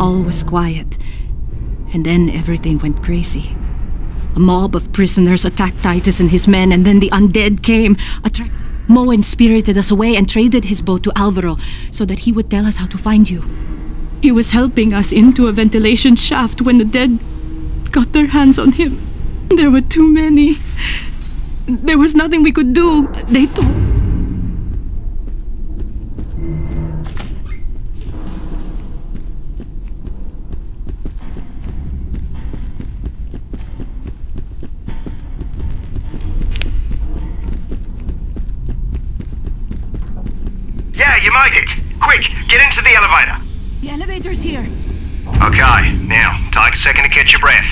All was quiet. And then everything went crazy. A mob of prisoners attacked Titus and his men, and then the undead came. Attract Mowen spirited us away and traded his boat to Alvaro so that he would tell us how to find you. He was helping us into a ventilation shaft when the dead got their hands on him. There were too many. There was nothing we could do. They told. Yeah, you it. Quick, get into the elevator. The elevator's here. Okay, now, take a second to catch your breath.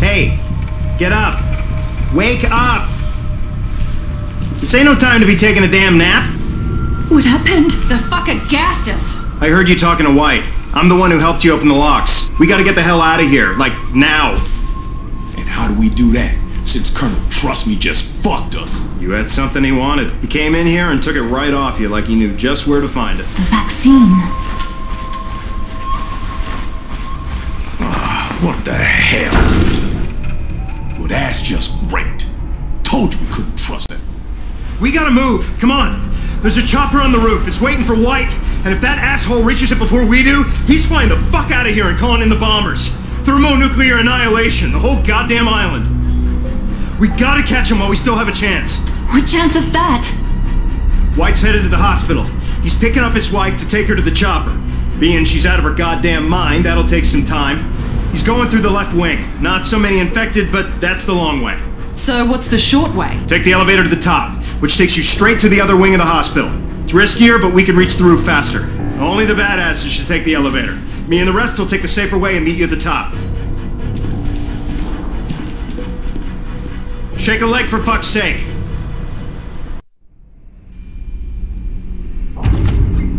Hey, get up. Wake up. This ain't no time to be taking a damn nap. What happened? The fucker gassed us! I heard you talking to White. I'm the one who helped you open the locks. We gotta get the hell out of here, like now. And how do we do that? Since Colonel Trust Me just fucked us. You had something he wanted. He came in here and took it right off you like he knew just where to find it. The vaccine. Ah, what the hell? Well, that's just great. Told you we couldn't trust him. We gotta move. Come on. There's a chopper on the roof. It's waiting for White. And if that asshole reaches it before we do, he's flying the fuck out of here and calling in the bombers. Thermonuclear annihilation, the whole goddamn island. We gotta catch him while we still have a chance. What chance is that? White's headed to the hospital. He's picking up his wife to take her to the chopper. Being she's out of her goddamn mind, that'll take some time. He's going through the left wing. Not so many infected, but that's the long way. So, what's the short way? Take the elevator to the top, which takes you straight to the other wing of the hospital. It's riskier, but we can reach the roof faster. Only the badasses should take the elevator. Me and the rest will take the safer way and meet you at the top. Shake a leg for fuck's sake.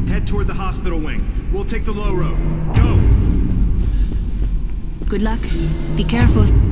Head toward the hospital wing. We'll take the low road. Go! Good luck. Be careful.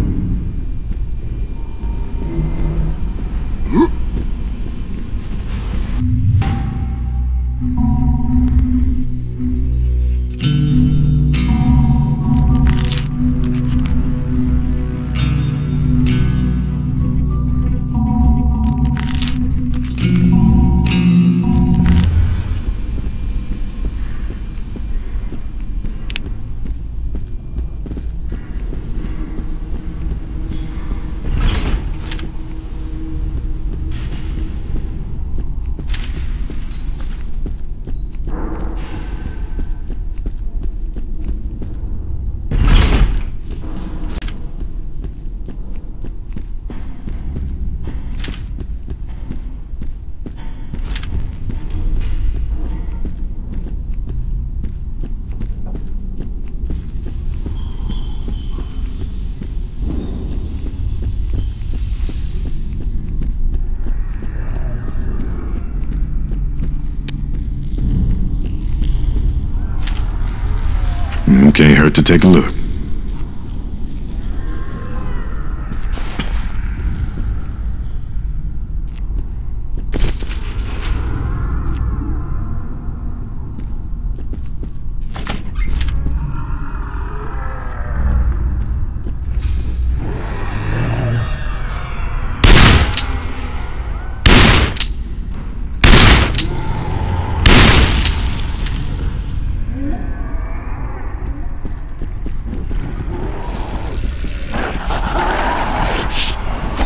Can't hurt to take a look.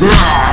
Ah!